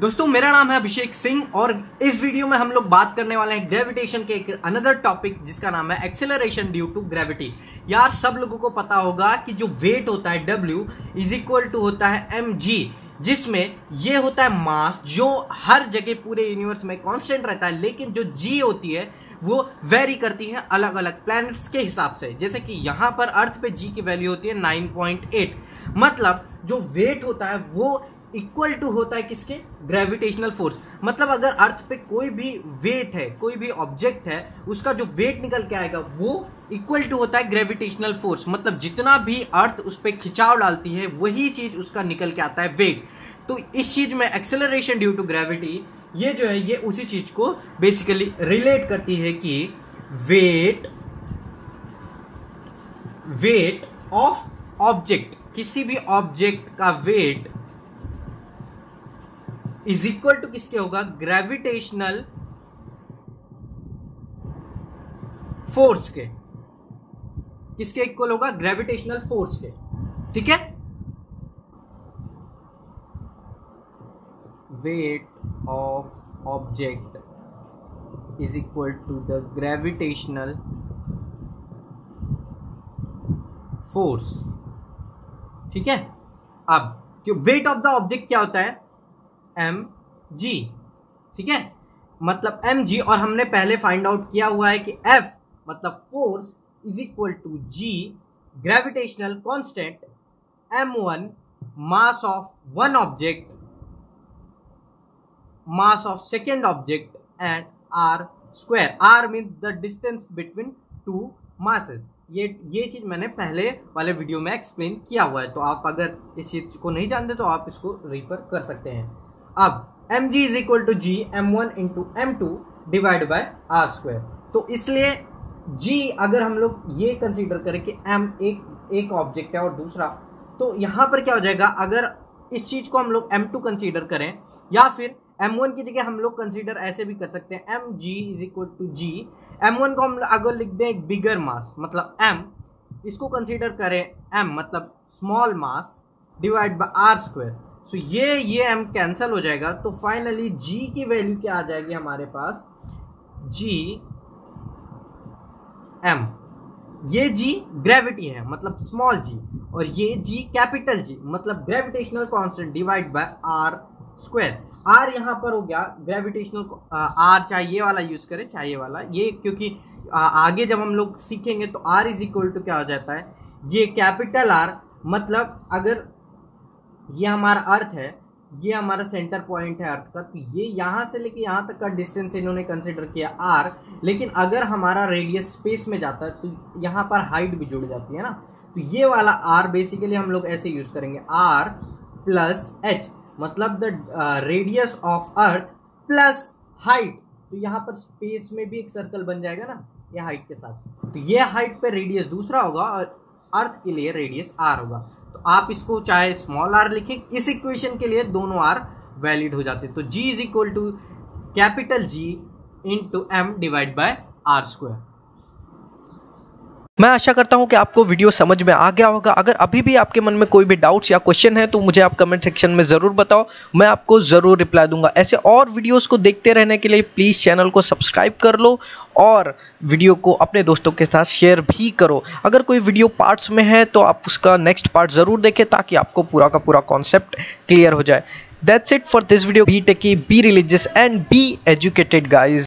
दोस्तों, मेरा नाम है अभिषेक सिंह और इस वीडियो में हम लोग बात करने वाले हैं ग्रेविटेशन के एक अनदर टॉपिक जिसका नाम है एक्सेलरेशन ड्यू टू ग्रेविटी यार, सब लोगों को पता होगा कि जो वेट होता है डब्ल्यू इज़ इक्वल टू होता है एम जी जिसमें ये होता है मास, जो हर जगह पूरे यूनिवर्स में कांस्टेंट रहता है, लेकिन जो जी होती है, वो वेरी करती है अलग अलग प्लैनेट्स के हिसाब से। जैसे कि यहाँ पर अर्थ पे जी की वैल्यू होती है 9.8 मतलब जो वेट होता है, वो इक्वल टू होता है किसके? ग्रेविटेशनल फोर्स मतलब अगर अर्थ पे कोई भी वेट है, कोई भी ऑब्जेक्ट है, उसका जो वेट निकल के आएगा, वो इक्वल टू होता है ग्रेविटेशनल फोर्स मतलब जितना भी अर्थ उस पर खिंचाव डालती है, वही चीज़ उसका निकल के आता है वेट तो इस चीज़ में एक्सेलरेशन ड्यू टू ग्रेविटी ये जो है, ये उसी चीज़ को बेसिकली रिलेट करती है कि वेट वेट ऑफ़ ऑब्जेक्ट किसी भी ऑब्जेक्ट का वेट इज़ इक्वल टू किसके होगा? ग्रेविटेशनल फोर्स के। किसके इक्वल होगा? ग्रेविटेशनल फोर्स के। ठीक है? Weight of object is equal to the gravitational force ठीक है? अब वेट ऑफ़ द ऑब्जेक्ट क्या होता है? एम जी ठीक है? मतलब एम जी और हमने पहले फाइंड आउट किया हुआ है कि एफ़ मतलब force is equal to G gravitational constant M one mass of one object mass of second object and R square R means the distance between two masses ये ये चीज़ मैंने पहले वाले वीडियो में एक्सप्लेन किया हुआ है। तो आप अगर इस चीज़ को नहीं जानते तो आप इसको रिफर कर सकते हैं। अब M G is equal to G M one into M two divide by R square तो इसलिए जी अगर हम लोग ये कंसीडर करें कि एम एक एक ऑब्जेक्ट है और दूसरा तो यहाँ पर क्या हो जाएगा? अगर इस चीज़ को हम लोग एम टू कंसिडर करें, या फिर एम वन की जगह हम लोग कंसिडर ऐसे भी कर सकते हैं M G is equal to G M one को हम अगर लिख दें एक बिगर मास मतलब एम इसको कंसिडर करें एम मतलब small mass divide by R square so ये ये एम कैंसल हो जाएगा तो फाइनली जी की वैल्यू क्या आ जाएगी हमारे पास? जी एम ये जी ग्रेविटी है मतलब स्मॉल जी और ये जी कैपिटल जी मतलब gravitational constant divide by R square R यहाँ पर हो गया ग्रेविटेशनल आर चाहे ये वाला यूज़ करें चाहे ये वाला. ये क्योंकि आ, आगे जब हम लोग सीखेंगे तो आर इज़ इक्वल टू क्या हो जाता है? ये कैपिटल आर मतलब अगर ये हमारा अर्थ है, ये हमारा सेंटर पॉइंट है अर्थ का। तो ये यहाँ से लेके यहाँ तक का डिस्टेंस इन्होंने कंसिडर किया आर लेकिन अगर हमारा रेडियस स्पेस में जाता है तो यहाँ पर हाइट भी जुड़ जाती है ना। तो ये वाला आर बेसिकली हम लोग ऐसे यूज़ करेंगे आर प्लस एच मतलब the radius of earth plus height तो यहाँ पर स्पेस में भी एक सर्कल बन जाएगा ना, ये हाइट के साथ। तो ये हाइट पे रेडियस दूसरा होगा और अर्थ के लिए रेडियस आर होगा। तो आप इसको चाहे स्मॉल आर लिखें, इस इक्वेशन के लिए दोनों आर वैलिड हो जाते तो G is equal to capital G into M divide by R square मैं आशा करता हूँ कि आपको वीडियो समझ में आ गया होगा। अगर अभी भी आपके मन में कोई भी डाउट्स या क्वेश्चन है तो मुझे आप कमेंट सेक्शन में ज़रूर बताओ। मैं आपको ज़रूर रिप्लाई दूँगा। ऐसे और वीडियोस को देखते रहने के लिए प्लीज़ चैनल को सब्सक्राइब कर लो और वीडियो को अपने दोस्तों के साथ शेयर भी करो। अगर कोई वीडियो पार्ट्स में है तो आप उसका नेक्स्ट पार्ट ज़रूर देखें ताकि आपको पूरा का पूरा कॉन्सेप्ट क्लियर हो जाए। That's it for this video be techy be religious and be educated guys